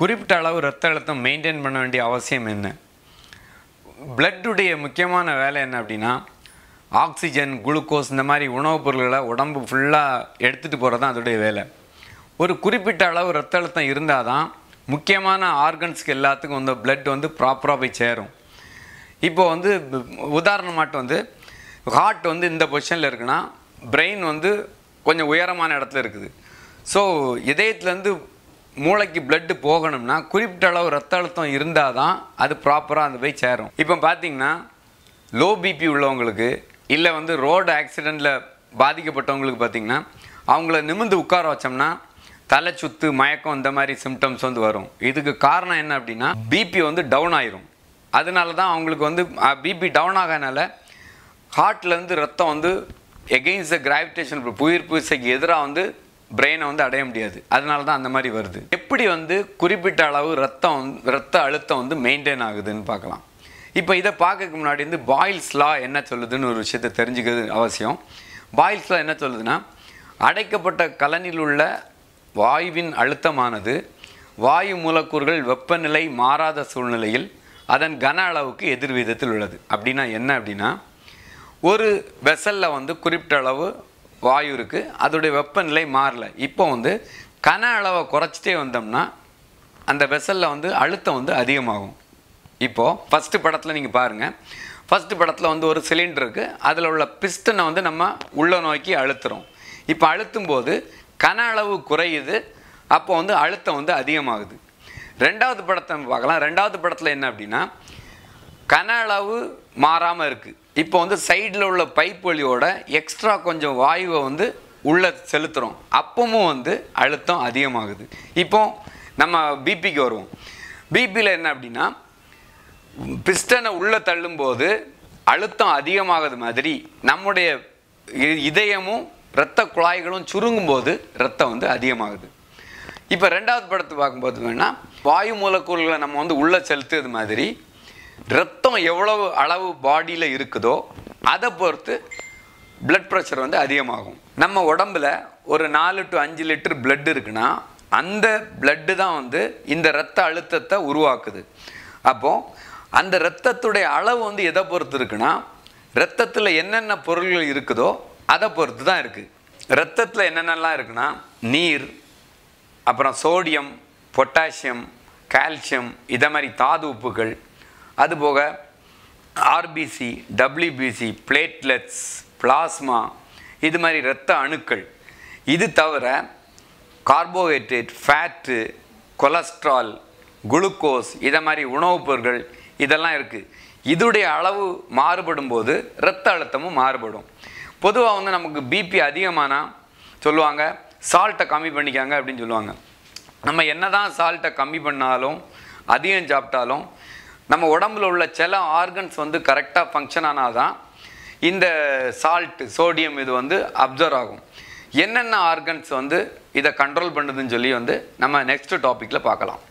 குறிப்பிட்ட அளவு ரத்த அழுத்தம் மெயின்டைன் பண்ண வேண்டிய அவசியம் என்ன? பிளட்டுடைய முக்கியமான வேலை என்ன அப்படின்னா ஆக்சிஜன் குளுக்கோஸ் இந்த மாதிரி உணவுப் பொருள்களை உடம்பு ஃபுல்லாக எடுத்துகிட்டு போகிறது தான் அதோடைய வேலை. ஒரு குறிப்பிட்ட அளவு ரத்த அழுத்தம் இருந்தால் தான் முக்கியமான ஆர்கன்ஸ்க்கு எல்லாத்துக்கும் வந்து பிளட் வந்து ப்ராப்பராக போய் சேரும். இப்போ வந்து உதாரணமாட்டு வந்து ஹார்ட் வந்து இந்த பொசிஷனில் இருக்குன்னா பிரெயின் வந்து கொஞ்சம் உயரமான இடத்துல இருக்குது. ஸோ இதயத்துலேருந்து மூளைக்கு பிளட்டு போகணும்னா குறிப்பிட்ட அளவு ரத்த அழுத்தம் இருந்தால் தான் அது ப்ராப்பராக அந்த போய் சேரும். இப்போ பார்த்தீங்கன்னா லோ பிபி உள்ளவங்களுக்கு இல்லை வந்து ரோடு ஆக்சிடெண்ட்டில் பாதிக்கப்பட்டவங்களுக்கு பார்த்திங்கன்னா அவங்கள நிமிர்ந்து உட்கார வச்சோம்னா தலை சுத்து மயக்கம் இந்த மாதிரி சிம்டம்ஸ் வந்து வரும். இதுக்கு காரணம் என்ன அப்படின்னா பிபி வந்து டவுன் ஆயிரும். அதனால தான் அவங்களுக்கு வந்து பிபி டவுன் ஆகனால ஹார்ட்லேருந்து ரத்தம் வந்து எகெயின்ஸ்ட் த கிராவிடேஷன் புயிர் பூசைக்கு எதிராக வந்து பிரெயினை வந்து அடைய முடியாது. அதனால தான் அந்த மாதிரி வருது. எப்படி வந்து குறிப்பிட்ட அளவு ரத்தம் ரத்த அழுத்தம் வந்து மெயின்டைன் ஆகுதுன்னு பார்க்கலாம். இப்போ இதை பார்க்கறதுக்கு முன்னாடி வந்து பாயில்ஸ் லா என்ன சொல்லுதுன்னு ஒரு விஷயத்தை தெரிஞ்சுக்கிறது அவசியம். பாயில்ஸ் லா என்ன சொல்லுதுன்னா அடைக்கப்பட்ட கலனில் உள்ள வாயுவின் அழுத்தமானது வாயு மூலக்கூறுகள் வெப்பநிலை மாறாத சூழ்நிலையில் அதன் கன அளவுக்கு எதிர்விதத்தில் உள்ளது. அப்படின்னா என்ன அப்படின்னா ஒரு வெசலில் வந்து குறிப்பிட்ட அளவு வாயு இருக்குது அதோடைய வெப்பநிலை மாறல. இப்போ வந்து கன அளவை குறைச்சிட்டே வந்தோம்னா அந்த வெசலில் வந்து அழுத்தம் வந்து அதிகமாகும். இப்போது ஃபஸ்ட்டு படத்தில் நீங்கள் பாருங்கள் ஃபஸ்ட்டு படத்தில் வந்து ஒரு சிலிண்டர் இருக்குது அதில் உள்ள பிஸ்டனை வந்து நம்ம உள்ள நோக்கி அழுத்துறோம். இப்போ அழுத்தும் போது கன அளவு குறையுது. அப்போ வந்து அழுத்தம் வந்து அதிகமாகுது. ரெண்டாவது படத்தை பார்க்கலாம். ரெண்டாவது படத்தில் என்ன அப்படின்னா கன அளவு மாறாமல் இருக்குது இப்போ வந்து சைடில் உள்ள பைப் வழியோட எக்ஸ்ட்ரா கொஞ்சம் வாயுவை வந்து உள்ளே செலுத்துகிறோம் அப்பவும் வந்து அழுத்தம் அதிகமாகுது. இப்போ நம்ம பிபிக்கு வருவோம். பிபியில் என்ன அப்படின்னா பிஸ்டனை உள்ளே தள்ளும்போது அழுத்தம் அதிகமாகிறது மாதிரி நம்முடைய இதயமும் இரத்த குழாய்களும் சுருங்கும்போது ரத்தம் வந்து அதிகமாகுது. இப்போ ரெண்டாவது படத்தை பார்க்கும்போது வேணால் வாயு மூலக்கூறுகளை நம்ம வந்து உள்ளே செலுத்துறது மாதிரி ரத்தம் எவ்வளவு அளவு பாடியில் இருக்குதோ அதை பொறுத்து பிளட் ப்ரெஷர் வந்து அதிகமாகும். நம்ம உடம்பில் ஒரு நாலு டு அஞ்சு லிட்டர் பிளட் இருக்குன்னா அந்த பிளட்டு தான் வந்து இந்த ரத்த அழுத்தத்தை உருவாக்குது. அப்போது அந்த இரத்தத்துடைய அளவு வந்து எதை பொறுத்து இருக்குன்னா ரத்தத்தில் என்னென்ன பொருள்கள் இருக்குதோ அதை பொறுத்து தான் இருக்குது ரத்தத்தில் என்னென்னலாம் இருக்குன்னா நீர் அப்புறம் சோடியம் பொட்டாசியம் கால்சியம் இதை மாதிரி தாது உப்புகள் அதுபோக ஆர்பிசி டபிள்யூபிசி பிளேட்லெட்ஸ் பிளாஸ்மா இது மாதிரி இரத்த அணுக்கள். இது தவிர கார்போஹைட்ரேட் ஃபேட்டு கொலஸ்ட்ரால் குளுக்கோஸ் இதை மாதிரி உணவுப் பொருட்கள் இதெல்லாம் இருக்குது இதுடைய அளவு மாறுபடும் போது இரத்த அழுத்தமும் மாறுபடும். பொதுவாக வந்து நமக்கு பிபி அதிகமானால் சொல்லுவாங்க சால்ட்டை கம்மி பண்ணிக்காங்க அப்படின்னு சொல்லுவாங்க. நம்ம என்ன தான் சால்ட்டை கம்மி பண்ணாலும் அதிகம் சாப்பிட்டாலும் நம்ம உடம்புல உள்ள சில ஆர்கன்ஸ் வந்து கரெக்டாக ஃபங்க்ஷன் ஆனால் தான் இந்த சால்ட்டு சோடியம் இது வந்து அப்சர்வ் ஆகும். என்னென்ன ஆர்கன்ஸ் வந்து இதை கண்ட்ரோல் பண்ணுதுன்னு சொல்லி வந்து நம்ம நெக்ஸ்ட் டாப்பிக்கில் பார்க்கலாம்.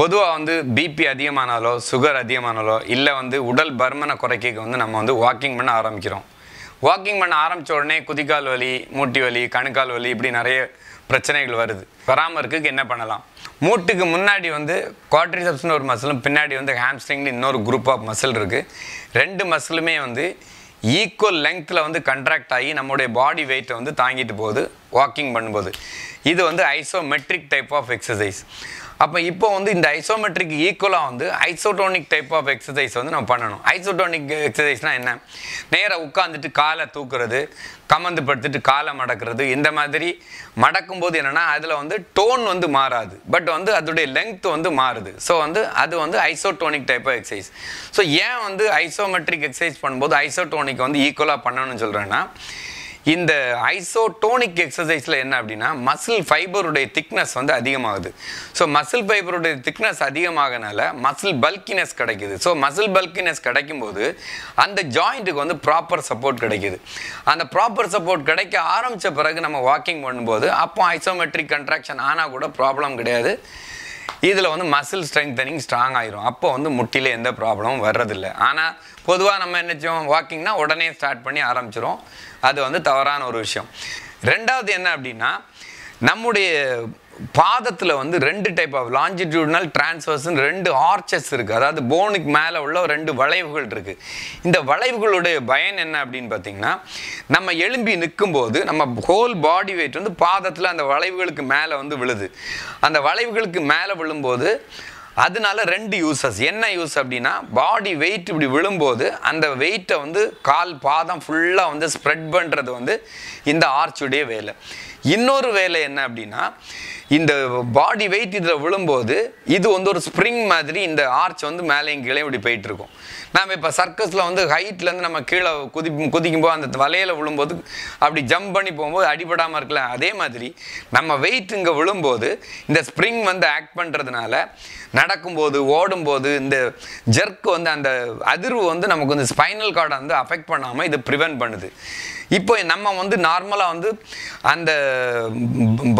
பொதுவாக வந்து பிபி அதிகமானாலோ சுகர் அதிகமானாலோ இல்லை வந்து உடல் பருமனை குறைக்க வந்து நம்ம வந்து வாக்கிங் பண்ண ஆரம்பிக்கிறோம். வாக்கிங் பண்ண ஆரம்பித்த உடனே குதிக்கால் வலி மூட்டி வலி கணுக்கால் வலி இப்படி நிறைய பிரச்சனைகள் வருது. வராமல் இருக்குக்கு என்ன பண்ணலாம்? மூட்டுக்கு முன்னாடி வந்து குவாட்ரிசப்ஸ்னு ஒரு மசிலும் பின்னாடி வந்து ஹாம்ஸ்ட்ரிங்னு இன்னொரு குரூப் ஆஃப் மசில் இருக்குது ரெண்டு மசிலுமே வந்து ஈக்குவல் லெங்க்த்தில் வந்து கண்ட்ராக்ட் ஆகி நம்முடைய பாடி வெயிட்டை வந்து தாங்கிட்டு போகுது வாக்கிங் பண்ணும்போது. இது வந்து ஐசோமெட்ரிக் டைப் ஆஃப் எக்ஸசைஸ் அப்போ இப்போ வந்து இந்த ஐசோமெட்ரிக் ஈக்குவலாக வந்து ஐசோட்டோனிக் டைப் ஆஃப் எக்ஸசைஸ் வந்து நம்ம பண்ணணும். ஐசோட்டோனிக் எக்ஸசைஸ்னால் என்ன? நேராக உட்காந்துட்டு காலை தூக்குறது கமந்து படுத்துட்டு காலை மடக்கிறது இந்த மாதிரி மடக்கும்போது என்னென்னா அதில் வந்து டோன் வந்து மாறாது. பட் வந்து அதோடைய லெங்த் வந்து மாறுது. ஸோ வந்து அது வந்து isotonic type of exercise so ஏன் வந்து ஐசோமெட்ரிக் எக்ஸசைஸ் பண்ணும்போது ஐசோட்டோனிக் வந்து ஈக்குவலாக பண்ணணும்னு சொல்கிறேன்னா இந்த ஐசோடோனிக் எக்ஸசைஸில் என்ன அப்படின்னா மசில் ஃபைபருடைய திக்னஸ் வந்து அதிகமாகுது. ஸோ மசில் ஃபைபருடைய திக்னஸ் அதிகமாகனால மசில் பல்கினஸ் கிடைக்குது. ஸோ மசில் பல்கினஸ் கிடைக்கும்போது அந்த ஜாயிண்ட்டுக்கு வந்து ப்ராப்பர் சப்போர்ட் கிடைக்குது. அந்த ப்ராப்பர் சப்போர்ட் கிடைக்க ஆரம்பித்த பிறகு நம்ம வாக்கிங் பண்ணும்போது அப்போ ஐசோமெட்ரிக் கன்ட்ராக்ஷன் ஆனால் கூட ப்ராப்ளம் கிடையாது. இதில் வந்து மசில் ஸ்ட்ரென்த்தனிங் ஸ்ட்ராங் ஆயிரும். அப்போ வந்து முட்டியில் எந்த ப்ராப்ளமும் வர்றதில்லை. ஆனால் பொதுவாக நம்ம என்னச்சோம் வாக்கிங்னா உடனே ஸ்டார்ட் பண்ணி ஆரம்பிச்சிரும். அது வந்து தவறான ஒரு விஷயம். ரெண்டாவது என்ன அப்படின்னா நம்முடைய பாதத்தில் வந்து ரெண்டு டைப் ஆஃப் லாஞ்சிடியூட்னல் டிரான்ஸ்வர்ஸ்னு ரெண்டு ஆர்ச்சஸ் இருக்குது அதாவது போனுக்கு மேலே உள்ள ரெண்டு வளைவுகள் இருக்குது இந்த வளைவுகளுடைய பயன் என்ன அப்படின்னு பார்த்தீங்கன்னா நம்ம எலும்பி நிற்கும்போது நம்ம ஹோல் பாடி வெயிட் வந்து பாதத்தில் அந்த வளைவுகளுக்கு மேலே வந்து விழுது. அந்த வளைவுகளுக்கு மேலே விழும்போது அதனால ரெண்டு யூசஸ் என்ன யூஸ் அப்படின்னா பாடி வெயிட் இப்படி விழும்போது அந்த வெயிட்டை வந்து கால் பாதம் ஃபுல்லாக வந்து ஸ்ப்ரெட் பண்ணுறது வந்து இந்த ஆர்ச்சுடைய வேலை. இன்னொரு வேலை என்ன அப்படின்னா இந்த பாடி வெயிட் இதில் விழும்போது இது வந்து ஒரு ஸ்ப்ரிங் மாதிரி இந்த ஆர்ச் வந்து மேலேயும் கீழே இப்படி போயிட்டுருக்கும். நாம் இப்போ சர்க்கஸில் வந்து ஹைட்லேருந்து நம்ம கீழே குதி குதிக்கும்போது அந்த வலையில் விழும்போது அப்படி ஜம்ப் பண்ணி போகும்போது அடிபடாமல் இருக்கல அதே மாதிரி நம்ம வெயிட் இங்கே விழும்போது இந்த ஸ்ப்ரிங் வந்து ஆக்ட் பண்ணுறதுனால நடக்கும்போது ஓடும்போது இந்த ஜெர்க் வந்து அந்த அதிர்வு வந்து நமக்கு வந்து ஸ்பைனல் கார்டை வந்து அஃபெக்ட் பண்ணாமல் இது ப்ரிவென்ட் பண்ணுது. இப்போ நம்ம வந்து நார்மலாக வந்து அந்த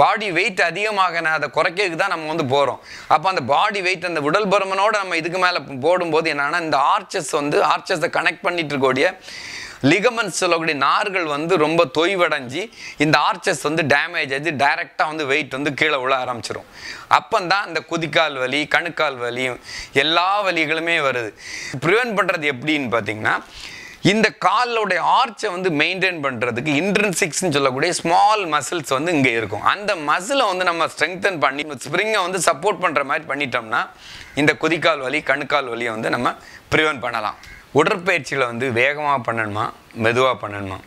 பாடி வெயிட் அதிகமாக அதை குறைக்கிறதுக்கு தான் நம்ம வந்து போகிறோம் அப்போ அந்த பாடி வெயிட் அந்த உடல் பருமனோடு நம்ம இதுக்கு மேலே போடும்போது என்னென்னா இந்த ஆர்ச்சஸ் வந்து ஆர்ச்சஸை கனெக்ட் பண்ணிட்டு இருக்கக்கூடிய லிகமெண்ட்ஸ் சொல்லக்கூடிய நார்கள் வந்து ரொம்ப தொய்வடைஞ்சு இந்த ஆர்ச்சஸ் வந்து டேமேஜ் ஆகி டைரெக்டாக வந்து வெயிட் வந்து கீழே விழ ஆரம்பிச்சிடும் அப்போந்தான் இந்த குதிக்கால் வலி கணுக்கால் வலி எல்லா வலிகளுமே வருது. ப்ரிவென்ட் பண்ணுறது எப்படின்னு பார்த்தீங்கன்னா இந்த காலோடைய ஆர்ச்சை வந்து மெயின்டைன் பண்ணுறதுக்கு இன்ட்ரன்சிக்ஸ்னு சொல்லக்கூடிய ஸ்மால் மசில்ஸ் வந்து இங்கே இருக்கும். அந்த மசிலை வந்து நம்ம ஸ்ட்ரெங்தன் பண்ணி ஸ்ப்ரிங்கை வந்து சப்போர்ட் பண்ணுற மாதிரி பண்ணிட்டோம்னா இந்த குதிக்கால் வலி கணுக்கால் வலியை வந்து நம்ம ப்ரிவென்ட் பண்ணலாம். உடற்பயிற்சிகளை வந்து வேகமாக பண்ணணுமா மெதுவாக பண்ணணுமா?